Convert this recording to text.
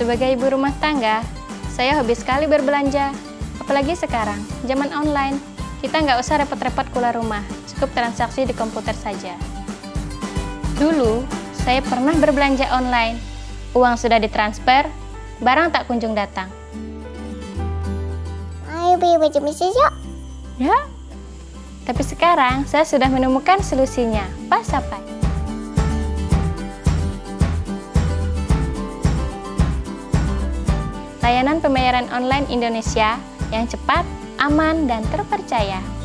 Sebagai ibu rumah tangga, saya hobi sekali berbelanja. Apalagi sekarang, zaman online, kita nggak usah repot-repot keluar rumah, cukup transaksi di komputer saja. Dulu, saya pernah berbelanja online. Uang sudah ditransfer, barang tak kunjung datang. Ayo beli baju bisnis yuk. Ya, tapi sekarang saya sudah menemukan solusinya. Pas apa? Layanan pembayaran online Indonesia yang cepat, aman, dan terpercaya.